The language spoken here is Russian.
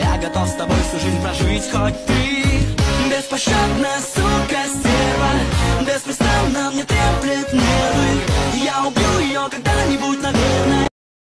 Я готов с тобой всю жизнь прожить, хоть ты. Беспощадная сука, стерва. Беспрестанно мне треплет нервы. Я убью ее когда-нибудь, наверное